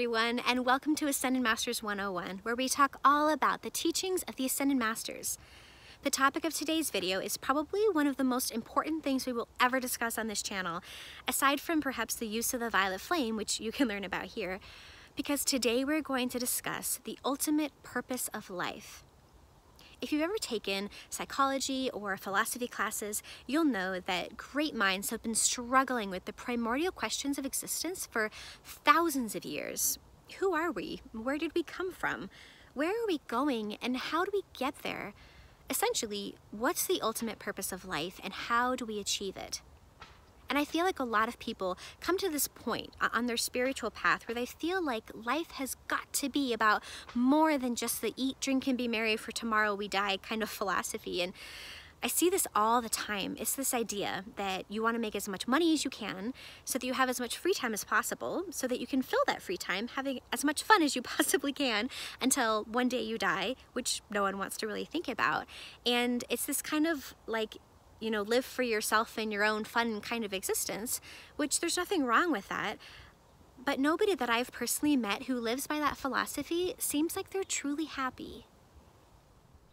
everyone, and welcome to Ascended Masters 101, where we talk all about the teachings of the Ascended Masters. The topic of today's video is probably one of the most important things we will ever discuss on this channel, aside from perhaps the use of the violet flame, which you can learn about here, because today we're going to discuss the ultimate purpose of life. If you've ever taken psychology or philosophy classes, you'll know that great minds have been struggling with the primordial questions of existence for thousands of years. Who are we? Where did we come from? Where are we going and how do we get there? Essentially, what's the ultimate purpose of life and how do we achieve it? And I feel like a lot of people come to this point uh, on their spiritual path where they feel like life has got to be about more than just the eat, drink, and be merry for tomorrow we die kind of philosophy. And I see this all the time. It's this idea that you want to make as much money as you can so that you have as much free time as possible so that you can fill that free time having as much fun as you possibly can until one day you die, which no one wants to really think about. And it's this kind of like you know, live for yourself and your own fun kind of existence, which there's nothing wrong with that. But nobody that I've personally met who lives by that philosophy seems like they're truly happy.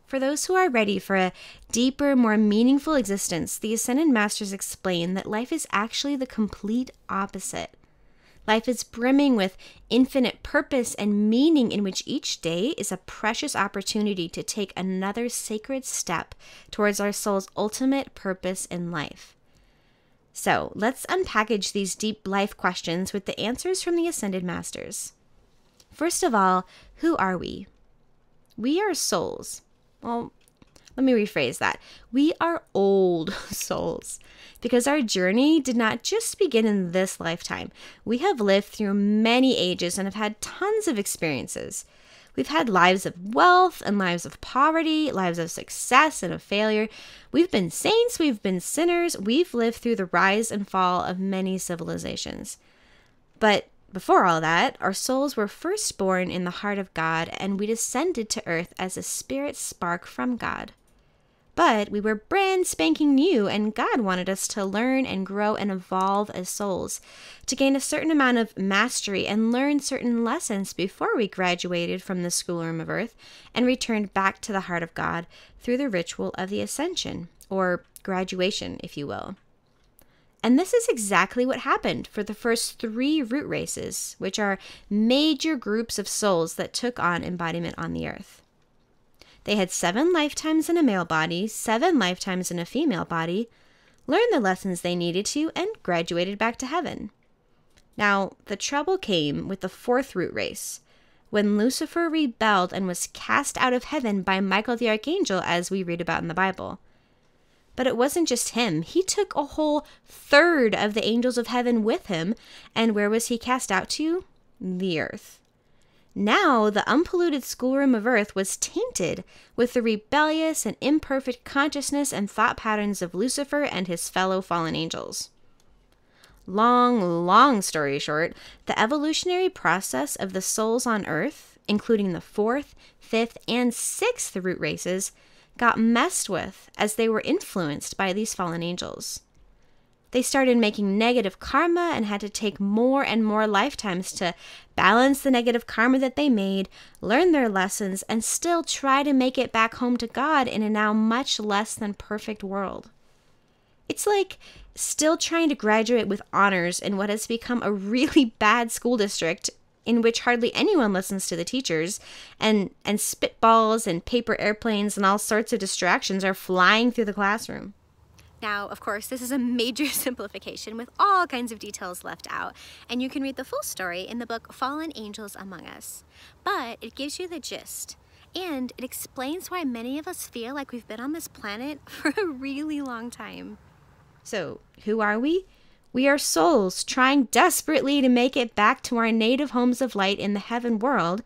For those who are ready for a deeper, more meaningful existence, the Ascended Masters explain that life is actually the complete opposite. Life is brimming with infinite purpose and meaning, in which each day is a precious opportunity to take another sacred step towards our soul's ultimate purpose in life. So, let's unpackage these deep life questions with the answers from the Ascended Masters. First of all, who are we? We are souls. Well, let me rephrase that. We are old souls because our journey did not just begin in this lifetime. We have lived through many ages and have had tons of experiences. We've had lives of wealth and lives of poverty, lives of success and of failure. We've been saints, we've been sinners, we've lived through the rise and fall of many civilizations. But before all that, our souls were first born in the heart of God, and we descended to earth as a spirit spark from God. But we were brand spanking new, and God wanted us to learn and grow and evolve as souls, to gain a certain amount of mastery and learn certain lessons before we graduated from the schoolroom of earth and returned back to the heart of God through the ritual of the ascension, or graduation, if you will. And this is exactly what happened for the first three root races, which are major groups of souls that took on embodiment on the earth. They had seven lifetimes in a male body, seven lifetimes in a female body, learned the lessons they needed to, and graduated back to heaven. Now, the trouble came with the fourth root race, when Lucifer rebelled and was cast out of heaven by Michael the Archangel, as we read about in the Bible. But it wasn't just him. He took a whole third of the angels of heaven with him. And where was he cast out to? The earth. Now, the unpolluted schoolroom of earth was tainted with the rebellious and imperfect consciousness and thought patterns of Lucifer and his fellow fallen angels. Long, long story short, the evolutionary process of the souls on earth, including the fourth, fifth, and sixth root races, got messed with as they were influenced by these fallen angels. They started making negative karma and had to take more and more lifetimes to balance the negative karma that they made, learn their lessons, and still try to make it back home to God in a now much less than perfect world. It's like still trying to graduate with honors in what has become a really bad school district in which hardly anyone listens to the teachers and and spitballs and paper airplanes and all sorts of distractions are flying through the classroom. Now, of course, this is a major simplification with all kinds of details left out, and you can read the full story in the book Fallen Angels Among Us. But it gives you the gist, and it explains why many of us feel like we've been on this planet for a really long time. So, who are we? We are souls trying desperately to make it back to our native homes of light in the heaven world,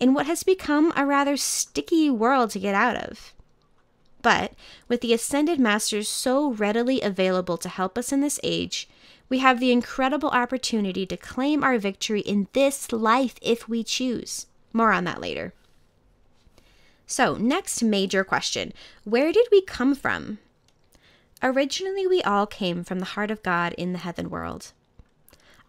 in what has become a rather sticky world to get out of. But with the Ascended Masters so readily available to help us in this age, we have the incredible opportunity to claim our victory in this life if we choose. More on that later. So, next major question Where did we come from? Originally, we all came from the heart of God in the heaven world.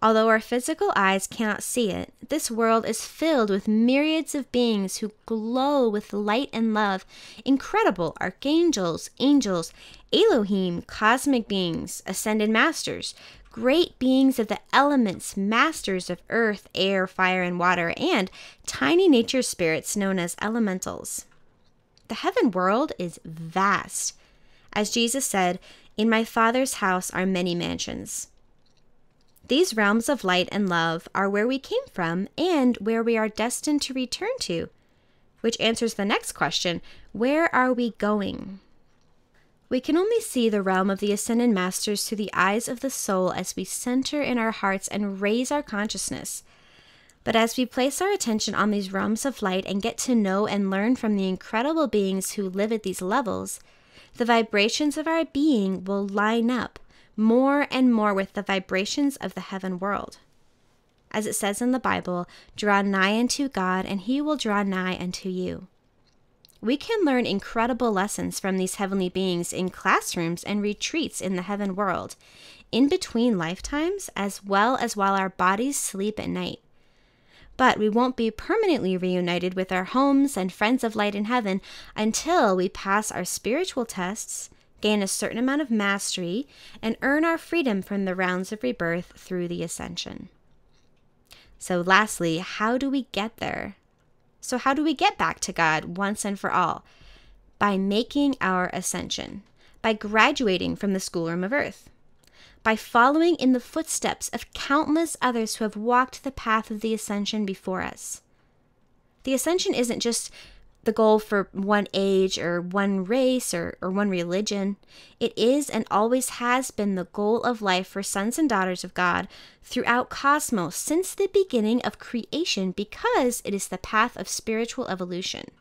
Although our physical eyes cannot see it, this world is filled with myriads of beings who glow with light and love. Incredible archangels, angels, Elohim, cosmic beings, ascended masters, great beings of the elements, masters of earth, air, fire, and water, and tiny nature spirits known as elementals. The heaven world is vast. As Jesus said, In my Father's house are many mansions. These realms of light and love are where we came from and where we are destined to return to, which answers the next question where are we going? We can only see the realm of the Ascended Masters through the eyes of the soul as we center in our hearts and raise our consciousness. But as we place our attention on these realms of light and get to know and learn from the incredible beings who live at these levels, the vibrations of our being will line up more and more with the vibrations of the heaven world. As it says in the Bible, draw nigh unto God, and he will draw nigh unto you. We can learn incredible lessons from these heavenly beings in classrooms and retreats in the heaven world, in between lifetimes, as well as while our bodies sleep at night. But we won't be permanently reunited with our homes and friends of light in heaven until we pass our spiritual tests gain a certain amount of mastery, and earn our freedom from the rounds of rebirth through the ascension. So, lastly, how do we get there? So, how do we get back to God once and for all? By making our ascension, by graduating from the schoolroom of earth, by following in the footsteps of countless others who have walked the path of the ascension before us. The ascension isn't just the goal for one age or one race or, or one religion. It is and always has been the goal of life for sons and daughters of God throughout cosmos since the beginning of creation because it is the path of spiritual evolution.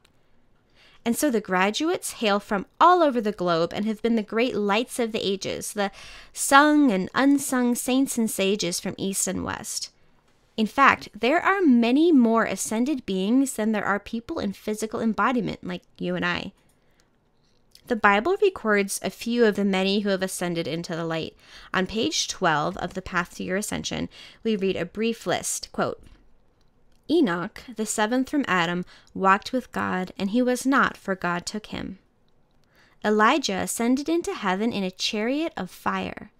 And so the graduates hail from all over the globe and have been the great lights of the ages, the sung and unsung saints and sages from east and west. In fact, there are many more ascended beings than there are people in physical embodiment like you and I. The Bible records a few of the many who have ascended into the light. On page 12 of The Path to Your Ascension, we read a brief list. Quote, Enoch, the seventh from Adam, walked with God, and he was not, for God took him. Elijah ascended into heaven in a chariot of fire.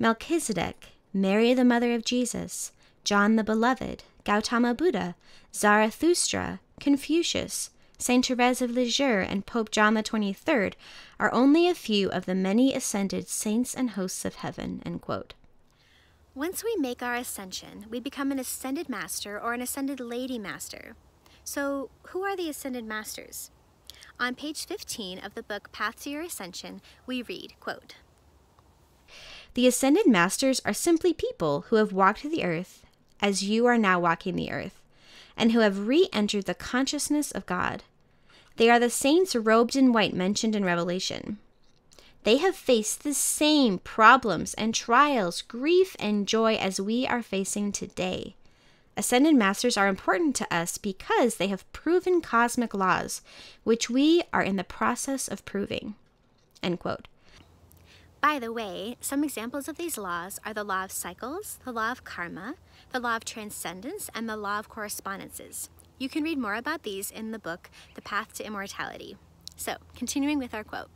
Melchizedek, Mary the mother of Jesus, John the Beloved, Gautama Buddha, Zarathustra, Confucius, Saint Therese of Lisieux, and Pope John the Twenty-Third are only a few of the many ascended saints and hosts of heaven. Once we make our ascension, we become an ascended master or an ascended lady master. So, who are the ascended masters? On page 15 of the book Path to Your Ascension, we read, quote, The ascended masters are simply people who have walked the earth as you are now walking the earth, and who have re entered the consciousness of God. They are the saints robed in white mentioned in Revelation. They have faced the same problems and trials, grief and joy as we are facing today. Ascended Masters are important to us because they have proven cosmic laws, which we are in the process of proving. End quote. By the way, some examples of these laws are the law of cycles, the law of karma, the law of transcendence, and the law of correspondences. You can read more about these in the book, The Path to Immortality. So, continuing with our quote.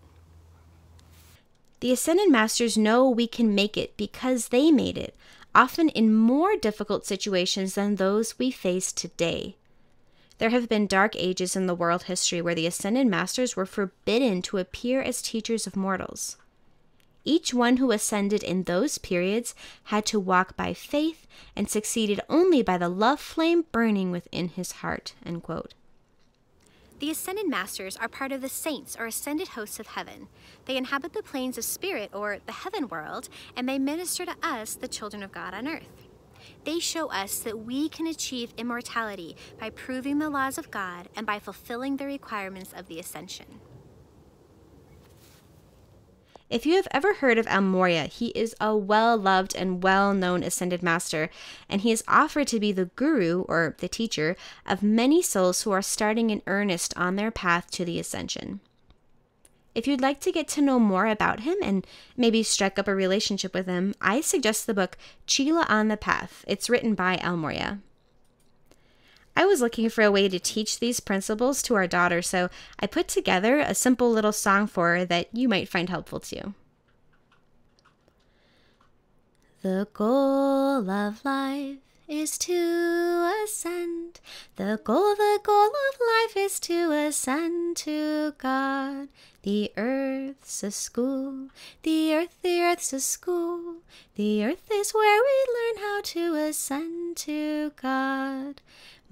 The Ascended Masters know we can make it because they made it, often in more difficult situations than those we face today. There have been dark ages in the world history where the Ascended Masters were forbidden to appear as teachers of mortals. Each one who ascended in those periods had to walk by faith and succeeded only by the love flame burning within his heart. The ascended masters are part of the saints or ascended hosts of heaven. They inhabit the planes of spirit or the heaven world, and they minister to us, the children of God on earth. They show us that we can achieve immortality by proving the laws of God and by fulfilling the requirements of the ascension. If you have ever heard of El Morya, he is a well loved and well known ascended master, and he is offered to be the guru, or the teacher, of many souls who are starting in earnest on their path to the ascension. If you'd like to get to know more about him and maybe strike up a relationship with him, I suggest the book Chela on the Path. It's written by El Morya. I was looking for a way to teach these principles to our daughter, so I put together a simple little song for her that you might find helpful too. The goal of life is to ascend. The goal, the goal of life is to ascend to God. The earth's a school, the earth, the earth's a school. The earth is where we learn how to ascend to God.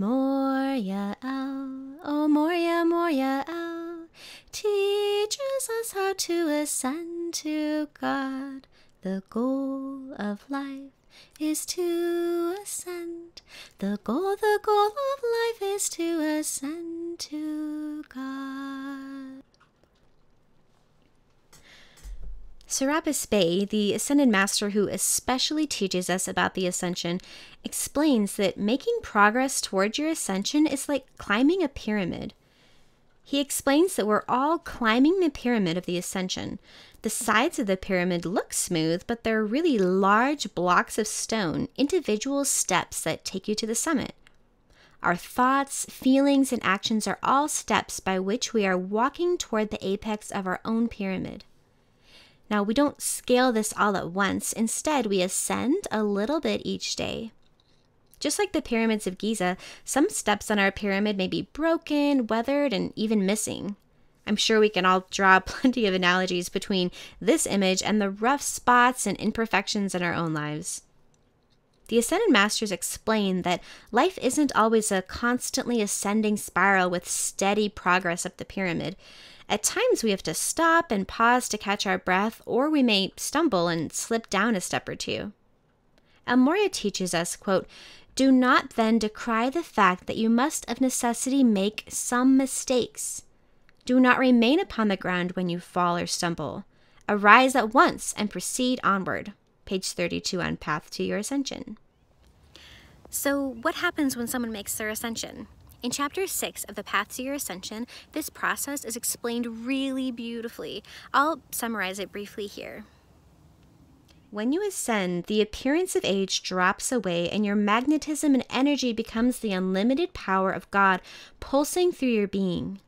Morya El, oh Morya, Morya El, teaches us how to ascend to God. The goal of life is to ascend. The goal, the goal of life is to ascend to God. Serapis Bey, the Ascended Master who especially teaches us about the Ascension, explains that making progress towards your ascension is like climbing a pyramid. He explains that we're all climbing the pyramid of the Ascension. The sides of the pyramid look smooth, but they're really large blocks of stone, individual steps that take you to the summit. Our thoughts, feelings, and actions are all steps by which we are walking toward the apex of our own pyramid. Now, we don't scale this all at once. Instead, we ascend a little bit each day. Just like the pyramids of Giza, some steps on our pyramid may be broken, weathered, and even missing. I'm sure we can all draw plenty of analogies between this image and the rough spots and imperfections in our own lives. The Ascended Masters explain that life isn't always a constantly ascending spiral with steady progress up the pyramid. At times, we have to stop and pause to catch our breath, or we may stumble and slip down a step or two. El Morya teaches us, quote, Do not then decry the fact that you must of necessity make some mistakes. Do not remain upon the ground when you fall or stumble. Arise at once and proceed onward. Page 32 on Path to Your Ascension. So, what happens when someone makes their ascension? In chapter 6 of The Path to Your Ascension, this process is explained really beautifully. I'll summarize it briefly here. When you ascend, the appearance of age drops away and your magnetism and energy becomes the unlimited power of God pulsing through your being.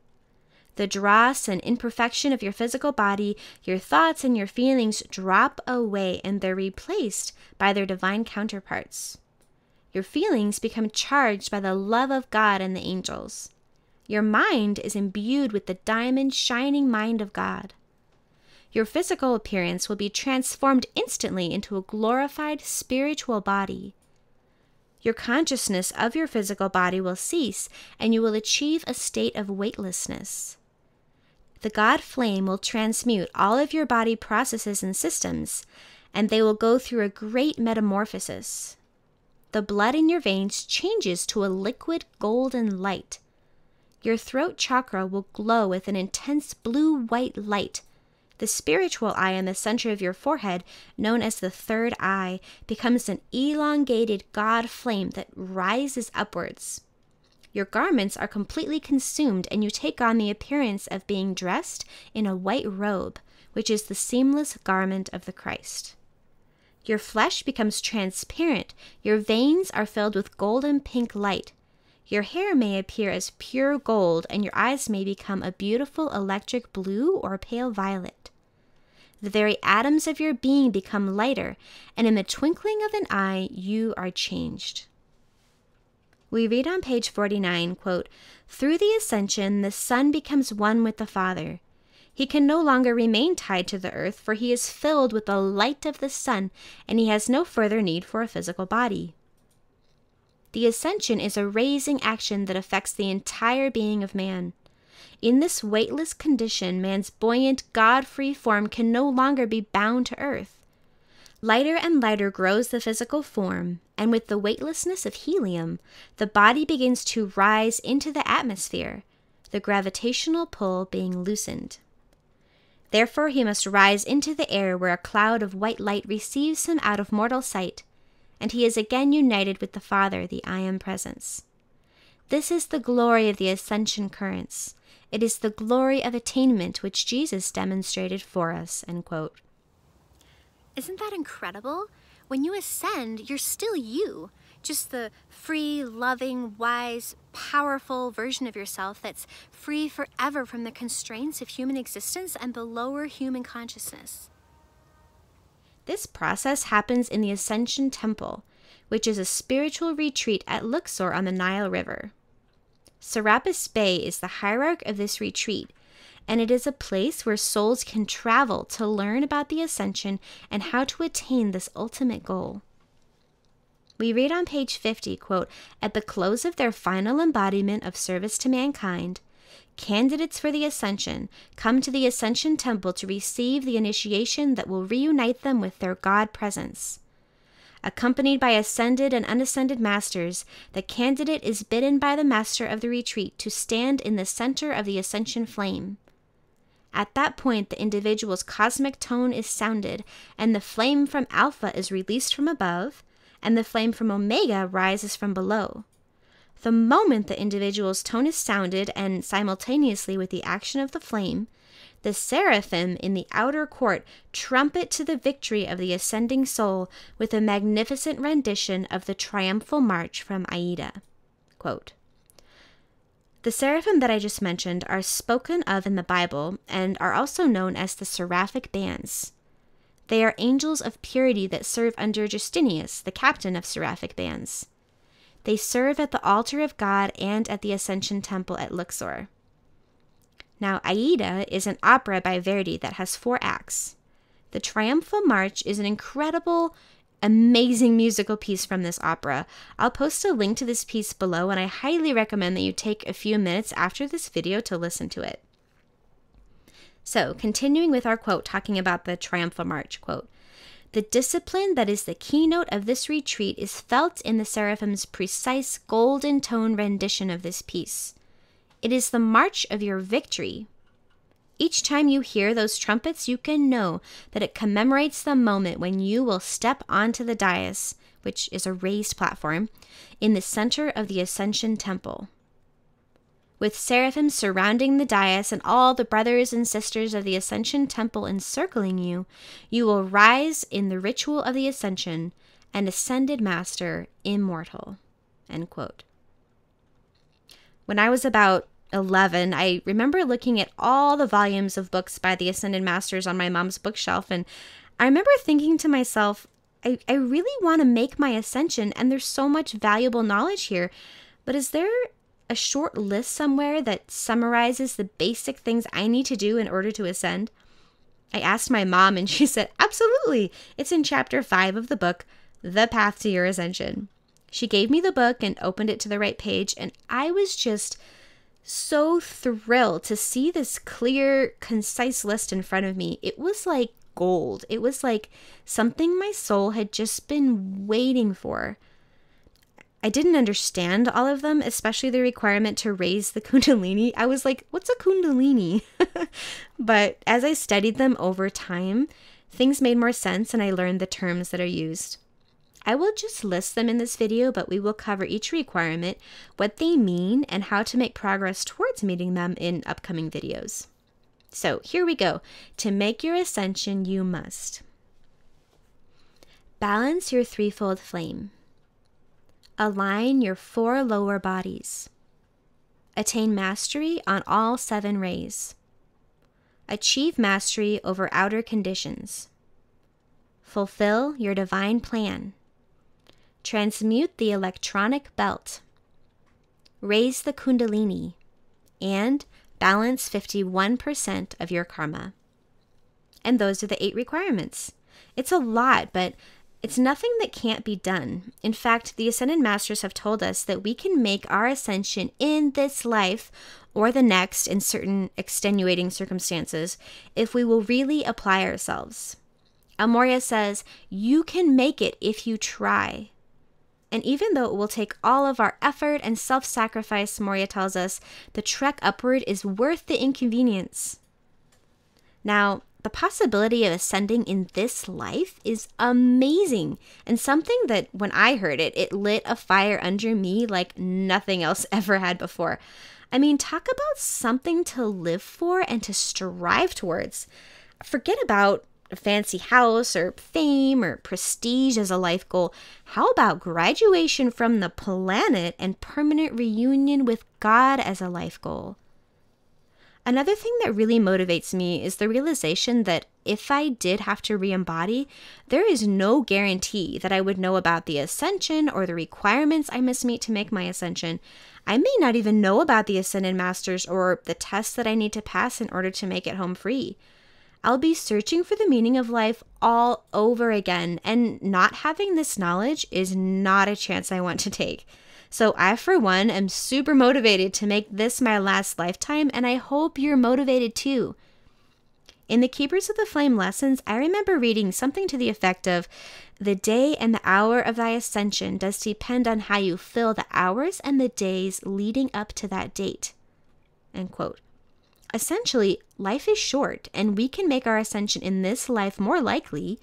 The dross and imperfection of your physical body, your thoughts and your feelings drop away and they're replaced by their divine counterparts. Your feelings become charged by the love of God and the angels. Your mind is imbued with the diamond shining mind of God. Your physical appearance will be transformed instantly into a glorified spiritual body. Your consciousness of your physical body will cease, and you will achieve a state of weightlessness. The God flame will transmute all of your body processes and systems, and they will go through a great metamorphosis the blood in your veins changes to a liquid golden light. Your throat chakra will glow with an intense blue white light. The spiritual eye in the center of your forehead, known as the third eye, becomes an elongated God flame that rises upwards. Your garments are completely consumed, and you take on the appearance of being dressed in a white robe, which is the seamless garment of the Christ. Your flesh becomes transparent. Your veins are filled with golden pink light. Your hair may appear as pure gold, and your eyes may become a beautiful electric blue or pale violet. The very atoms of your being become lighter, and in the twinkling of an eye, you are changed. We read on page 49, quote, Through the ascension, the Son becomes one with the Father. He can no longer remain tied to the earth, for he is filled with the light of the sun, and he has no further need for a physical body. The ascension is a raising action that affects the entire being of man. In this weightless condition, man's buoyant, God free form can no longer be bound to earth. Lighter and lighter grows the physical form, and with the weightlessness of helium, the body begins to rise into the atmosphere, the gravitational pull being loosened. Therefore he must rise into the air where a cloud of white light receives him out of mortal sight, and he is again united with the Father, the I Am Presence. This is the glory of the ascension currents. It is the glory of attainment which Jesus demonstrated for us. End quote. Isn't that incredible? When you ascend, you're still you. Just the free, loving, wise, powerful version of yourself that's free forever from the constraints of human existence and the lower human consciousness. This process happens in the Ascension Temple, which is a spiritual retreat at Luxor on the Nile River. Serapis Bey is the hierarch of this retreat, and it is a place where souls can travel to learn about the ascension and how to attain this ultimate goal. We read on page 50, quote, at the close of their final embodiment of service to mankind, candidates for the ascension come to the ascension temple to receive the initiation that will reunite them with their God presence. Accompanied by ascended and unascended masters, the candidate is bidden by the master of the retreat to stand in the center of the ascension flame. At that point, the individual's cosmic tone is sounded, and the flame from Alpha is released from above, and the flame from Omega rises from below. The moment the individual's tone is sounded, and simultaneously with the action of the flame, the seraphim in the outer court trumpet to the victory of the ascending soul with a magnificent rendition of the triumphal march from Aida. Quote, the seraphim that I just mentioned are spoken of in the Bible and are also known as the seraphic bands. They are angels of purity that serve under Justinius, the captain of seraphic bands. They serve at the altar of God and at the Ascension Temple at Luxor. Now, Aida is an opera by Verdi that has four acts. The Triumphal March is an incredible, amazing musical piece from this opera. I'll post a link to this piece below, and I highly recommend that you take a few minutes after this video to listen to it. So, continuing with our quote, talking about the Triumphal March quote, the discipline that is the keynote of this retreat is felt in the Seraphim's precise golden tone rendition of this piece. It is the march of your victory. Each time you hear those trumpets, you can know that it commemorates the moment when you will step onto the dais, which is a raised platform, in the center of the Ascension Temple with seraphim surrounding the dais and all the brothers and sisters of the Ascension Temple encircling you, you will rise in the ritual of the Ascension, and ascended Master immortal. When I was about 11, I remember looking at all the volumes of books by the Ascended Masters on my mom's bookshelf, and I remember thinking to myself, I, I really want to make my ascension, and there's so much valuable knowledge here. But is there a short list somewhere that summarizes the basic things I need to do in order to ascend? I asked my mom, and she said, Absolutely. It's in chapter five of the book, The Path to Your Ascension. She gave me the book and opened it to the right page, and I was just so thrilled to see this clear, concise list in front of me. It was like gold. It was like something my soul had just been waiting for. I didn't understand all of them, especially the requirement to raise the Kundalini. I was like, what's a Kundalini? but as I studied them over time, things made more sense and I learned the terms that are used. I will just list them in this video, but we will cover each requirement, what they mean, and how to make progress towards meeting them in upcoming videos. So here we go. To make your ascension, you must balance your threefold flame. Align your four lower bodies. Attain mastery on all seven rays. Achieve mastery over outer conditions. Fulfill your divine plan. Transmute the electronic belt. Raise the Kundalini. And balance 51% of your karma. And those are the eight requirements. It's a lot, but it's nothing that can't be done. In fact, the Ascended Masters have told us that we can make our ascension in this life or the next in certain extenuating circumstances if we will really apply ourselves. El Morya says, You can make it if you try. And even though it will take all of our effort and self sacrifice, Morya tells us, the trek upward is worth the inconvenience. Now, the possibility of ascending in this life is amazing and something that when I heard it, it lit a fire under me like nothing else ever had before. I mean, talk about something to live for and to strive towards. Forget about a fancy house or fame or prestige as a life goal. How about graduation from the planet and permanent reunion with God as a life goal? Another thing that really motivates me is the realization that if I did have to re embody, there is no guarantee that I would know about the ascension or the requirements I must meet to make my ascension. I may not even know about the Ascended Masters or the tests that I need to pass in order to make it home free. I'll be searching for the meaning of life all over again, and not having this knowledge is not a chance I want to take. So, I, for one, am super motivated to make this my last lifetime, and I hope you're motivated too. In the Keepers of the Flame lessons, I remember reading something to the effect of The day and the hour of thy ascension does depend on how you fill the hours and the days leading up to that date. End quote. Essentially, life is short, and we can make our ascension in this life more likely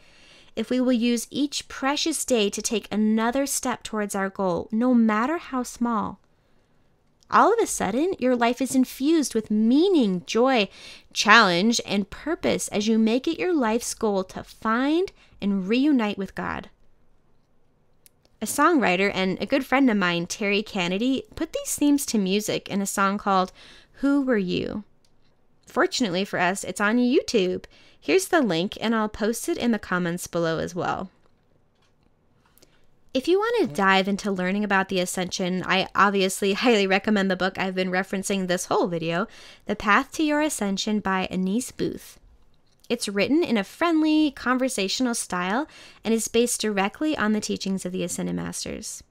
if we will use each precious day to take another step towards our goal, no matter how small. All of a sudden, your life is infused with meaning, joy, challenge, and purpose as you make it your life's goal to find and reunite with God. A songwriter and a good friend of mine, Terry Canady, put these themes to music in a song called Who Were You? Fortunately for us, it's on YouTube. Here's the link, and I'll post it in the comments below as well. If you want to dive into learning about the Ascension, I obviously highly recommend the book I've been referencing this whole video, The Path to Your Ascension by Annice Booth. It's written in a friendly, conversational style and is based directly on the teachings of the Ascended Masters.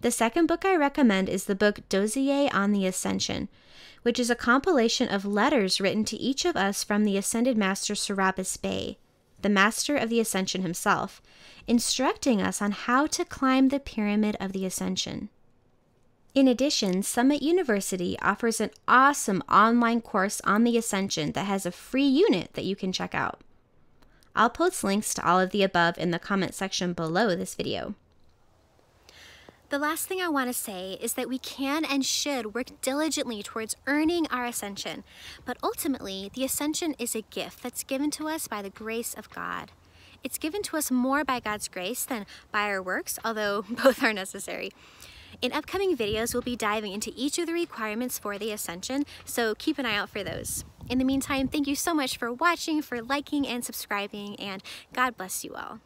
The second book I recommend is the book Dossier on the Ascension, which is a compilation of letters written to each of us from the Ascended Master Serapis Bey, the Master of the Ascension himself, instructing us on how to climb the Pyramid of the Ascension. In addition, Summit University offers an awesome online course on the Ascension that has a free unit that you can check out. I'll post links to all of the above in the comment section below this video. The last thing I want to say is that we can and should work diligently towards earning our ascension, but ultimately, the ascension is a gift that's given to us by the grace of God. It's given to us more by God's grace than by our works, although both are necessary. In upcoming videos, we'll be diving into each of the requirements for the ascension, so keep an eye out for those. In the meantime, thank you so much for watching, for liking and subscribing, and God bless you all.